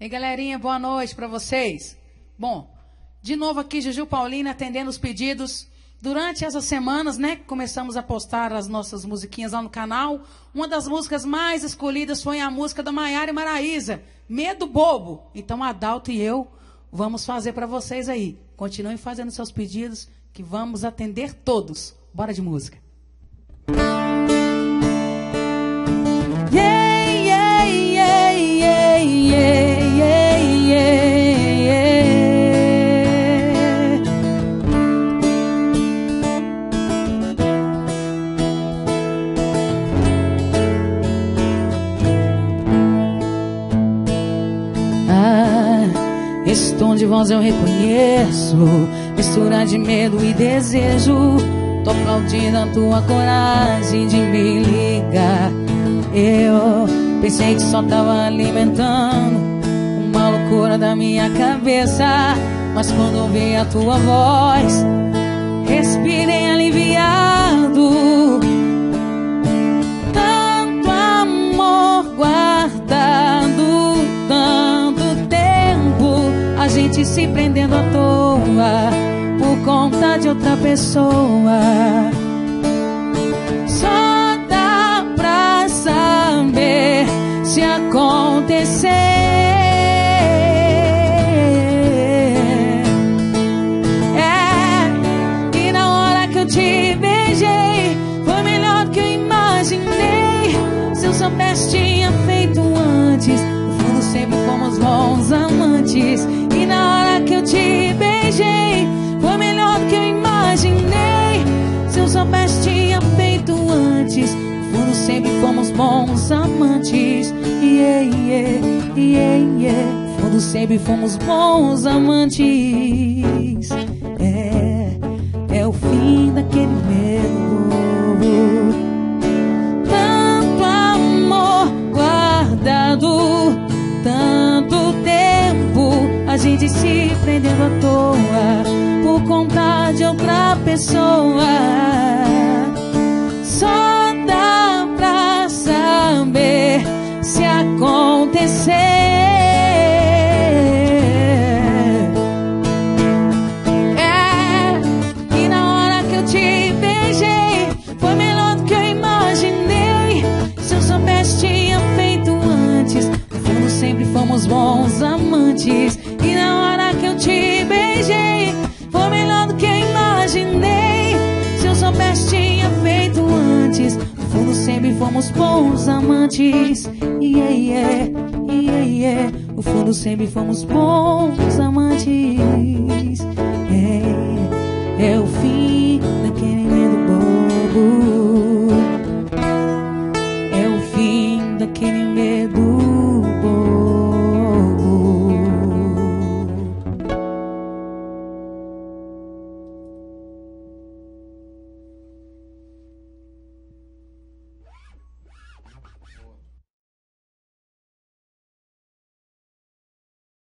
E galerinha, boa noite para vocês. Bom, de novo aqui Juju Paulina atendendo os pedidos. Durante essas semanas, né, começamos a postar as nossas musiquinhas lá no canal. Uma das músicas mais escolhidas foi a música da Maiara e Maraíza, Medo Bobo. Então, Adalto e eu vamos fazer para vocês aí. Continuem fazendo seus pedidos, que vamos atender todos. Bora de música. Esse tom de voz eu reconheço. Mistura de medo e desejo. Tô aplaudindo a tua coragem de me ligar. Eu pensei que só tava alimentando Uma loucura da minha cabeça. Mas quando ouvi a tua voz Se prendendo à toa Por conta de outra pessoa. Só dá pra saber Se acontecer. É, e na hora que eu te beijei Foi melhor do que eu imaginei. Se eu soubesse tinha feito antes No fundo sempre fomos bons amantes imaginei Se eu soubesse tinha feito antes. Fundo sempre fomos bons amantes. Yeah, yeah, yeah, yeah fundo sempre fomos bons amantes. É, é o fim daquele medo tanto amor guardado, tanto tempo a gente se prendendo à toa. Por conta de outra pessoa. Só dá pra saber se acontecer. É, e na hora que eu te beijei, foi melhor do que eu imaginei. Se eu soubesse, tinha feito antes. No sempre fomos bons amantes. Fomos bons amantes. Yeah, yeah, yeah, yeah. No fundo, sempre fomos bons amantes. É, é o